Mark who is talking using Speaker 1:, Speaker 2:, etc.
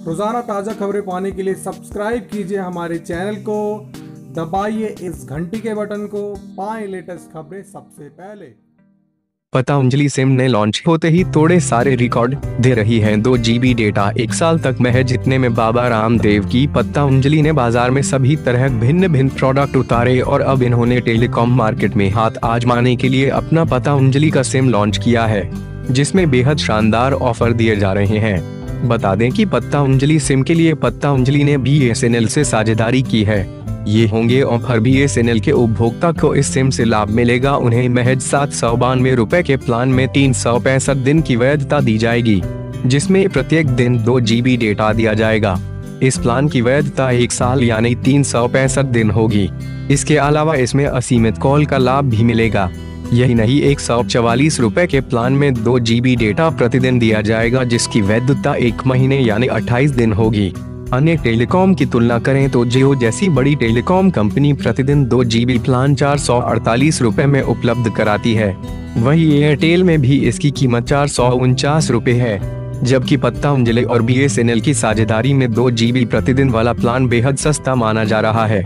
Speaker 1: रोज़ाना ताज़ा खबरें पाने के लिए सब्सक्राइब कीजिए हमारे चैनल को। दबाइए इस घंटी के बटन को। पाएँ लेटेस्ट खबरें सबसे पहले।
Speaker 2: पतंजलि सिम ने लॉन्च होते ही थोड़े सारे रिकॉर्ड दे रही है। दो जीबी डेटा एक साल तक महज जितने में बाबा रामदेव की पतंजलि ने बाज़ार में सभी तरह भिन्न भिन्न प्रोडक्ट उतारे और अब इन्होंने टेलीकॉम मार्केट में हाथ आजमाने के लिए अपना पतंजलि का सिम लॉन्च किया है, जिसमें बेहद शानदार ऑफ़र दिए जा रहे हैं। बता दें कि पतंजलि सिम के लिए पतंजलि ने बी एस से साझेदारी की है। ये होंगे ऑफ़र बी एस एन के उपभोक्ता को इस सिम से लाभ मिलेगा। उन्हें महज सात सौ बानवे रूपए के प्लान में तीन सौ पैंसठ दिन की वैधता दी जाएगी, जिसमें प्रत्येक दिन दो जीबी डेटा दिया जाएगा। इस प्लान की वैधता एक साल यानी तीन सौ पैंसठ दिन होगी। इसके अलावा इसमें असीमित कॉल का लाभ भी मिलेगा। यही नहीं, एक सौ चवालीस रूपए के प्लान में दो जीबी डेटा प्रतिदिन दिया जाएगा, जिसकी वैधता एक महीने यानी अट्ठाईस दिन होगी। अन्य टेलीकॉम की तुलना करें तो जियो जैसी बड़ी टेलीकॉम कंपनी प्रतिदिन दो जीबी प्लान चार सौ अड़तालीस रूपए में उपलब्ध कराती है। वही एयरटेल में भी इसकी कीमत चार सौ उनचास रूपए है, जबकि पत्ता और BSNL की साझेदारी में दो जीबी प्रतिदिन वाला प्लान बेहद सस्ता माना जा रहा है।